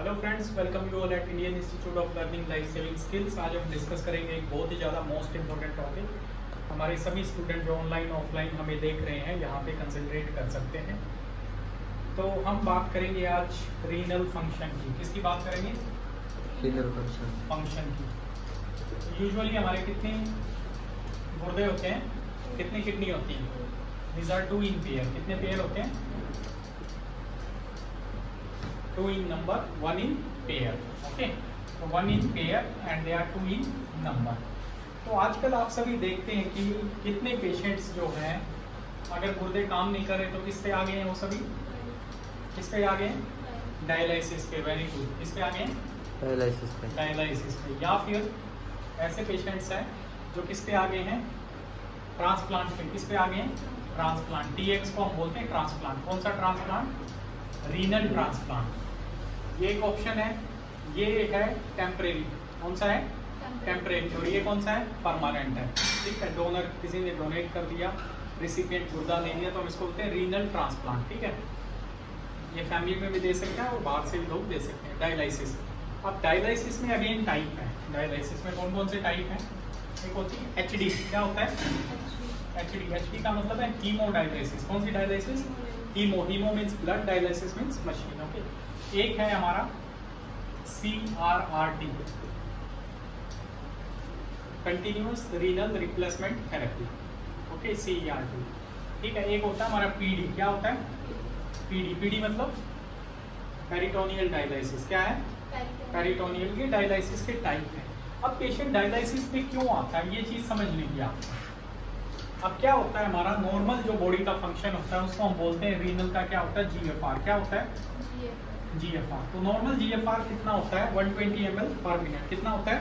Hello friends welcome you all at Indian Institute of Learning Life Saving Skills आज हम discuss करेंगे एक बहुत ही ज़्यादा मोस्ट इंपॉर्टेंट टॉपिक हमारे सभी स्टूडेंट जो ऑनलाइन ऑफलाइन हमें देख रहे हैं यहाँ पे कंसंट्रेट कर सकते हैं। तो हम बात करेंगे आज रीनल फ़ंक्शन की। किसकी बात करेंगे? रीनल फ़ंक्शन फ़ंक्शन की। यूजुअली हमारे कितने गुर्दे होते हैं? कितनी किडनी होती है? Two in pair. कितने पेयर होते हैं? Two in number one in pair okay? So one in pair and they are two in number. तो आजकल आप सभी देखते हैं कि कितने पेशेंट्स जो हैं अगर गुर्दे काम नहीं कर रहे तो किस पे आ गए हैं वो सभी? किस पे आ गए हैं? डायलिसिस पे वेरी गुड किस पे आ गए हैं? पैरालिसिस पे। डायलिसिस पे। या फिर ऐसे पेशेंट्स हैं जो किस पे आ गए हैं? ट्रांसप्लांट पे। किस पे आ गए हैं? ट्रांसप्लांट टीएक्स को हम बोलते हैं ट्रांसप्लांट कौन सा ट्रांसप्लांट रीनल ट्रांसप्लांट ये एक ऑप्शन है ये एक है टेम्परेरी कौन सा है? टेम्परेरी और ये कौन सा है? परमानेंट है. ठीक है डोनर किसी ने डोनेट कर दिया रिसिपिएंट गुर्दा ले लिया तो हम इसको बोलते हैं रीनल ट्रांसप्लांट ठीक है? ये फैमिली में भी दे सकते हैं और बाहर से भी लोग दे सकते हैं. डायलिसिस अब डायलिसिस में अगेन टाइप है. डायलिसिस में कौन कौन से टाइप है? एक होती है HD क्या होता है? एच डी का मतलब है हीमो डायलिसिस कौन सी dialysis hemo hemo means blood dialysis means machine okay एक है हमारा C R R T continuous renal replacement therapy okay C R T ठीक है एक होता है हमारा पीडी क्या होता है? पीडी पीडी मतलब पेरिटोनियल डायलिसिस क्या है? पेरिटोनियल के डायलिसिस के टाइप है। अब पेशेंट डायलिसिस में क्यों आता है? ये चीज़ समझ लीजिए आप। अब क्या होता है हमारा नॉर्मल जो बॉडी का फ़ंक्शन होता है, उसको हम बोलते हैं रीनल का क्या होता है? जीएफआर क्या होता है? जीएफआर तो नॉर्मल जीएफआर कितना होता है? 120 ट्वेंटी पर मिनट कितना होता है?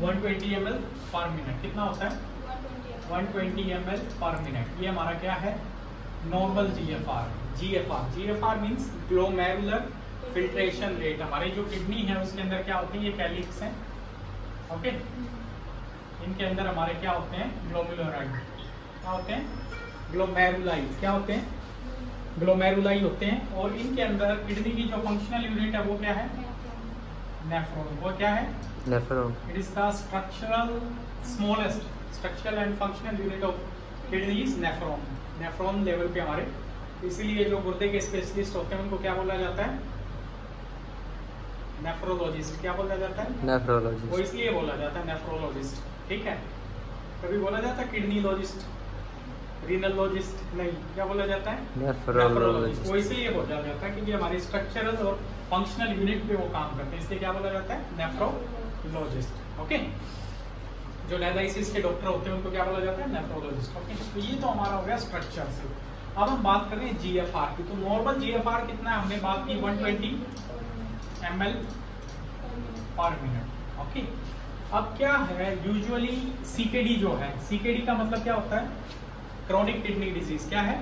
120 ट्वेंटी पर मिनट कितना होता है? 120 ट्वेंटी पर मिनट ये हमारा क्या है? Normal GFR GFR GFR means glomerular filtration rate हमारी जो किडनी है, उसके अंदर क्या होती है? ये कैलिक्स हैं. ओके इनके अंदर हमारे क्या होते हैं? ग्लोमेरुलाइट क्या होते हैं? ग्लोमेरुलाई क्या होते हैं? ग्लोमेरुलाई होते हैं और इनके अंदर किडनी की जो फंक्शनल यूनिट है वो क्या है? नेफ्रॉन वो क्या है? Nephron it is the structural smallest structural and functional unit of kidney is nephron nephron level पे हमारे. इसीलिए जो गुर्दे के स्पेशलिस्ट होते हैं उनको क्या बोला जाता है? नेफ्रोलॉजिस्ट क्या बोला जाता है? नेफ्रोलॉजिस्ट वो इसलिए बोला जाता है नेफ्रोलॉजिस्ट ठीक है? कभी बोला जाता है किडनीलॉजिस्ट रीनलॉजिस्ट नहीं क्या बोला जाता है? नेफ्रोलॉजिस्ट वो इसलिए बोला जाता है क्योंकि हमारे स्ट्रक्चरल और फंक्शनल यूनिट पे वो काम करते हैं इसलिए क्या बोला जाता है? नेफ्रोलॉजिस्ट ओके जो डायलिसिस के डॉक्टर होते हैं उनको क्या बोला जाता है? नेफ्रोलॉजिस्ट ओके तो ये तो हमारा हो गया स्ट्रक्चर से। अब हम बात कर रहे हैं जीएफआर की। तो नॉर्मल जीएफआर कितना है? हमने बात की 120 twenty ml per minute okay अब क्या है? यूजुअली सीकेडी जो है सीकेडी का मतलब क्या होता है? क्रॉनिक किडनी डिज़ीज़ क्या है?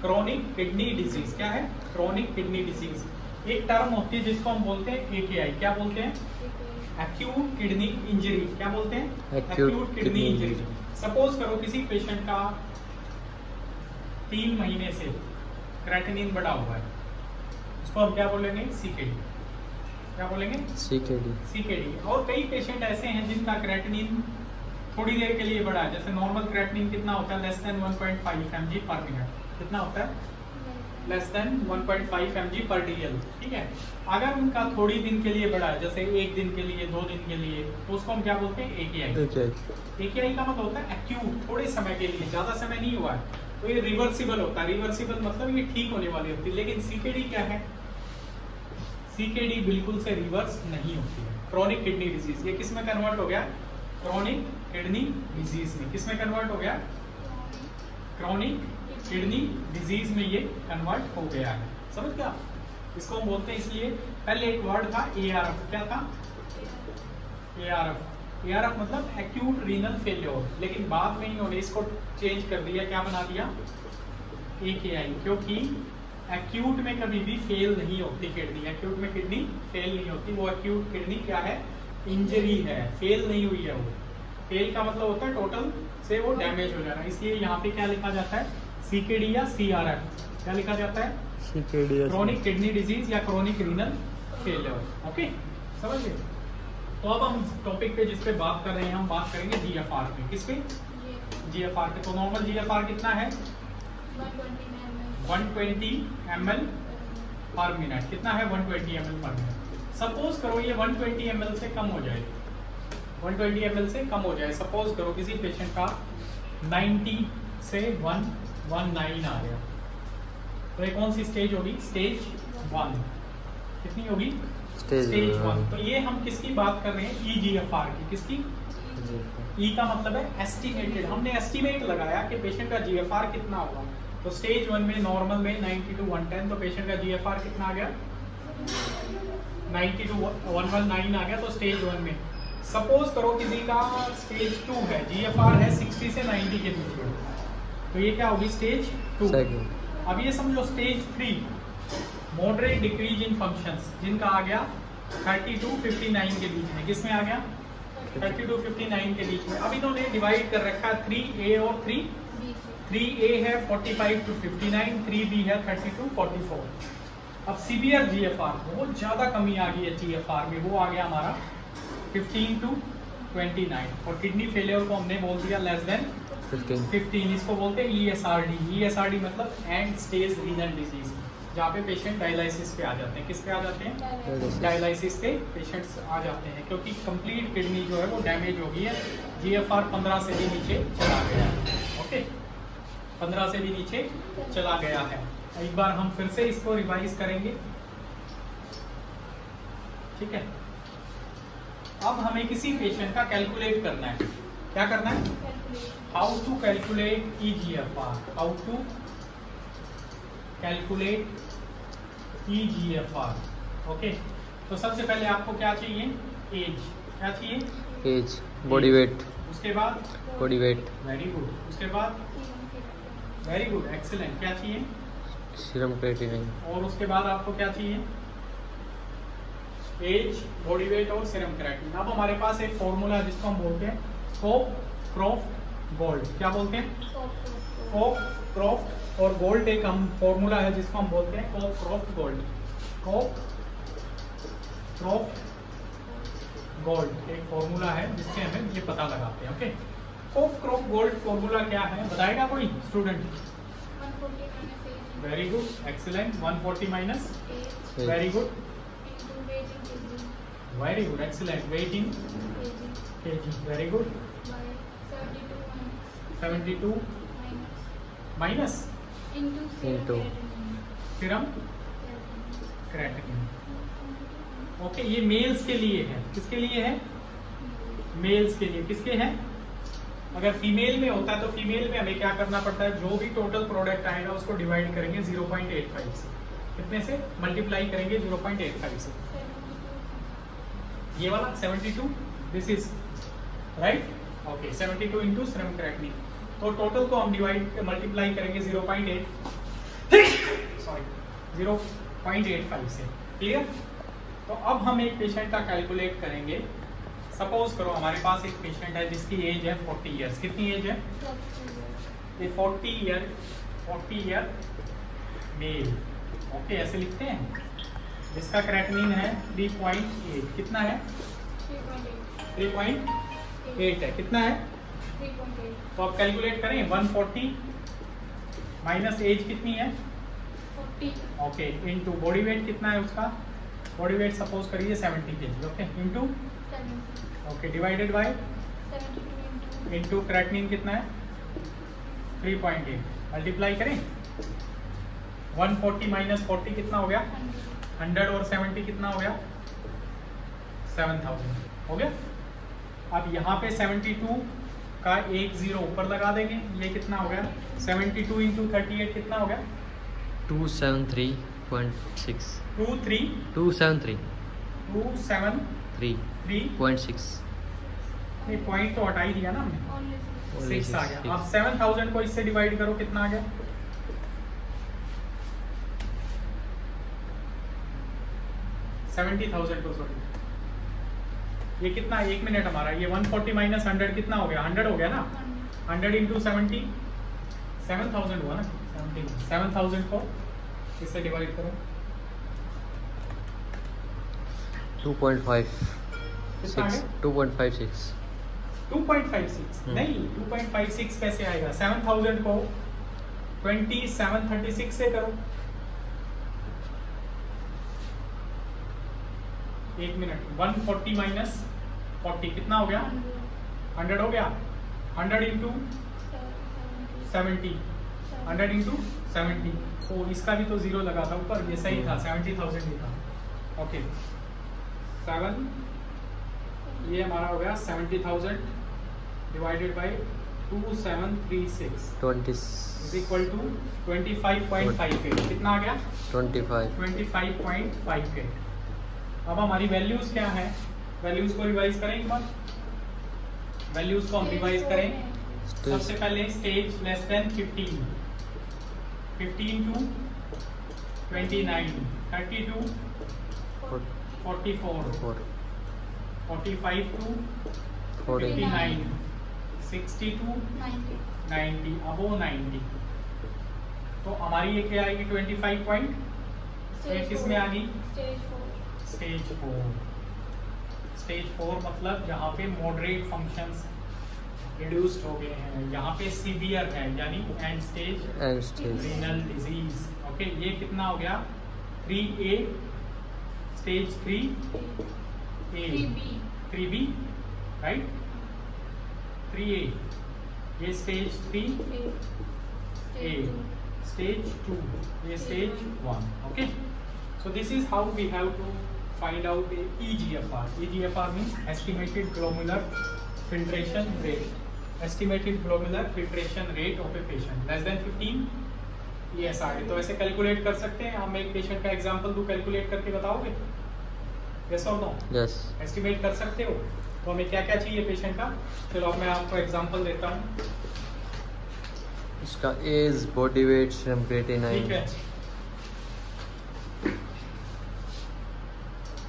क्रॉनिक किडनी डिज़ीज़ क्या है? क्रॉनिक किडनी डिज़ीज़ एक टर्म होती है जिसको हम बोलते हैं एकेआई क्या बोलते हैं? एक्यूट किडनी इंजरी क्या बोलते हैं? एक्यूट किडनी इंजरी सपोज़ करो किसी पेशेंट का तीन महीने से क्रेटिनिन बढ़ा हुआ है। उसको हम क्या बोलेंगे? सीकेडी क्या बोलेंगे? सीकेडी सीकेडी और कई पेशेंट ऐसे हैं जिनका क्रेटिनिन थोड़ी देर के लिए बढ़ा है। जैसे नॉर्मल क्रेटिनिन कितना होता है? Less than 1.5 mg per minute कितना होता है? Less than 1.5 mg per DL ठीक है? अगर उनका थोड़ी दिन के लिए बढ़ा है जैसे एक दिन के लिए दो दिन के लिए तो उसको हम क्या बोलते हैं? एकेआई एकेआई का मतलब होता है एक्यूट थोड़े समय के लिए ज़्यादा समय नहीं हुआ है। तो ये रिवर्सिबल होता है। रिवर्सिबल मतलब ये ठीक होने वाली होती है। लेकिन सीकेडी क्या है? सीकेडी बिल्कुल से रिवर्स नहीं होती है। क्रॉनिक किडनी डिज़ीज़ ये किसमें कन्वर्ट हो गया? क्रॉनिक किडनी डिज़ीज़ में। किसमें कन्वर्ट हो गया? क्रॉनिक किडनी डिज़ीज़ में ये कन्वर्ट हो गया है। समझ गया? इसको हम बोलते हैं इसलिए, पहले एक वर्ड था ए क्या था? ARF R F A R F मतलब एक्यूट रीनल फेलियर लेकिन बाद में इन्होंने इसको चेंज कर दिया क्या बना दिया? ए के आई क्योंकि एक्यूट में कभी भी फेल नहीं होती किडनी एक्यूट में किडनी फेल नहीं होती। वो एक्यूट किडनी क्या है? इंजरी है। फेल नहीं हुई है वो। फेल का मतलब होता है टोटल से वो डैमेज हो जाना। इसलिए यहाँ पे क्या लिखा जाता है? सीकेडी या सीआरएफ क्या लिखा जाता है? CKD क्रोनिक किडनी डिज़ीज़ या क्रोनिक रीनल फेलियर ओके समझ गए? तो अब हम टॉपिक पे जिस पे बात कर रहे हैं हम बात करेंगे जीएफआर पे। किस पे? जीएफआर पे। तो नॉर्मल जीएफआर कितना है? 120 ml पर मिनट कितना है 120 ml पर मिनट सपोज़ करो ये 120 ml से कम हो जाए। 120 ml से कम हो जाए। सपोज़ करो किसी पेशेंट का 90 से 119 आ गया। तो ये कौन सी स्टेज होगी? स्टेज वन कितनी होगी? स्टेज वन तो ये हम किसकी बात कर रहे हैं? ईजीएफआर की। किसकी? ई का मतलब है एस्टिमेटेड हमने एस्टिमेट लगाया कि पेशेंट का जीएफआर कितना होगा। तो स्टेज वन में नॉर्मल में 90 टू 110 तो पेशेंट का जीएफआर कितना आ गया? 90 टू 119 आ गया तो स्टेज वन में। सपोज़ करो किसी का स्टेज टू है। जीएफआर है 60 से 90 के बीच में। तो ये क्या होगी? स्टेज टू अब ये समझो stage three moderate decrease in functions जिनका आ गया 30 टू 59 के बीच में। किसमें आ गया? 30 टू 59 के बीच में। अब इन्होंने डिवाइड कर रखा है थ्री ए और थ्री थ्री ए है 45 टू 59 थ्री बी है 30 टू 44 अब सीवियर जीएफआर बहुत ज़्यादा कमी आ गई है जीएफआर में। वो आ गया हमारा 15 टू 29 और किडनी फेलियर को हमने बोल दिया लेस देन 15. 15 इसको बोलते हैं E S R D E S R D मतलब एंड स्टेज रीनल डिज़ीज़ जहाँ पे पेशेंट डायलिसिस पे आ जाते हैं। किस पे आ जाते हैं? डायलिसिस पे पेशेंट्स आ जाते हैं क्योंकि कंप्लीट किडनी जो है वो डैमेज हो गई है। जीएफआर 15 से भी नीचे चला गया है ओके 15 से भी नीचे चला गया है। एक बार हम फिर से इसको रिवाइज करेंगे। ठीक है? अब हमें किसी पेशेंट का कैलकुलेट करना है। क्या करना है? How to calculate EGFR how to calculate EGFR okay तो सबसे पहले आपको क्या चाहिए? एज क्या चाहिए? Age. Body weight. उसके बाद? Body weight. वेरी गुड उसके बाद? वेरी गुड एक्सीलेंट क्या चाहिए? Serum creatinine. और उसके बाद आपको क्या चाहिए? एज बॉडी वेट और सीरम क्रेटिन अब हमारे पास एक फॉर्मूला है जिसको हम बोलते हैं कोप क्रॉफ्ट गोल्ड क्या बोलते हैं? कोप क्रॉफ्ट और गोल्ड एक हम फॉर्मूला है जिसको हम बोलते हैं Cockcroft Gault Cockcroft Gault एक फॉर्मूला है जिससे हमें ये पता लगाते हैं okay Cockcroft Gault formula क्या है? बताएगा कोई student very good excellent 140 minus very good very good excellent weight in kg. Very good 72 minus Into. Serum creatinine okay ये मेल्स के लिए है। किसके लिए है? मेल्स के लिए। किसके हैं? अगर फीमेल में होता है तो फीमेल में हमें क्या करना पड़ता है? जो भी टोटल प्रोडक्ट आएगा उसको डिवाइड करेंगे 0.85 से। कितने से? मल्टीप्लाई करेंगे 0.85 से। ये वाला 72 this is right okay 72 two into serum creatinine तो टोटल को हम डिवाइड मल्टीप्लाई करेंगे 0.8 सॉरी 0.85 से। क्लियर तो अब हम एक पेशेंट का कैलकुलेट करेंगे। सपोज़ करो हमारे पास एक पेशेंट है जिसकी एज है 40 इयर्स कितनी एज है? ये 40 ईयर 40 ईयर मेल ओके ऐसे लिखते हैं। जिसका क्रेटनिन है 3.8 कितना है? 3.8 है। कितना है? तो आप कैलकुलेट करें 140 माइनस एज कितनी है? ओके इनटू बॉडी वेट कितना है उसका? बॉडी वेट सपोज़ करिए 70 K G okay into okay divided by into creatinine कितना है? 3.8 मल्टीप्लाई करें। 140 माइनस 40 कितना हो गया? 100 और 70 कितना हो गया? 7000 हो गया? अब यहाँ पे 72 का एक ज़ीरो ऊपर लगा देंगे। ये कितना हो गया? 72 टू इंटू थर्टी एट कितना हो गया? 273.6. Two three 273. Two seven 3. Three Point six. नहीं पॉइंट तो हटा ही दिया ना हमने। सिक्स आ गया। अब सेवन थाउज़ेंड को इससे डिवाइड करो कितना आ गया? सेवेंटी थाउज़ेंड को सॉरी ये कितना एक मिनट हमारा। ये वन फोर्टी माइनस हंड्रेड कितना हो गया? हंड्रेड हो गया ना? Hundred into seventy. Seven thousand हुआ ना? सेवन थाउज़ेंड को किससे डिवाइड करो? Two point five. कितना आ सिक्स। गया? Two point five six. 2.56 hmm. नहीं 2.56 कैसे आएगा? 7000 को 2736 से करो। एक मिनट। 140 माइनस 40 कितना हो गया? 100 हो गया? 100 into seventy hundred into seventy तो इसका भी तो ज़ीरो लगा था ऊपर ये सही था सेवेंटी थाउज़ेंड ही था। ओके सेवन ये हमारा हो गया seventy thousand divided by two seven three six twenty is equal to twenty five point five eight कितना आ गया? Twenty five twenty five point five eight अब हमारी वैल्यूज़ क्या है? वैल्यूज़ को रिवाइज करें एक बार। वैल्यूज़ को हम रिवाइज करें। सबसे पहले stage less than 15 15 two 29 32 44 45 two 59 60 two 90 above 90 तो हमारी ये क्या आएगी? 25 पॉइंट ये किसमें आ गई? स्टेज फोर स्टेज फोर मतलब जहाँ पे मॉडरेट फ़ंक्शंस रिड्यूस्ड हो गए हैं। यहाँ पे सीवियर है यानी end stage end renal disease okay ये कितना हो गया? Three A stage three A three B right three A ये स्टेज थ्री ए stage 2 ये stage 1 okay? So this is how we have to find out a EGFR EGFR means estimated glomerular filtration rate estimated glomerular filtration rate of a patient less than 15 ESR तो ऐसे calculate कर सकते हैं हम एक patient का example दूँ calculate करके बताओगे यस और नो यस एस्टिमेट कर सकते हो तो हमें क्या क्या चाहिए पेशेंट का चलो अब मैं आपको एग्जांपल देता हूँ इसका एज बॉडी वेट श्रम ठीक है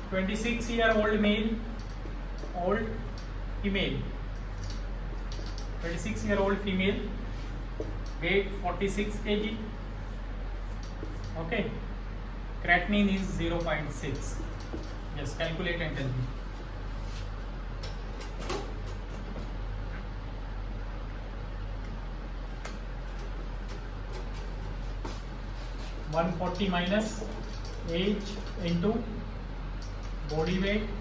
26 year old male old female 26 year old female weight 46 kg okay creatinine is 0.6 yes calculate and tell me One forty minus age into body weight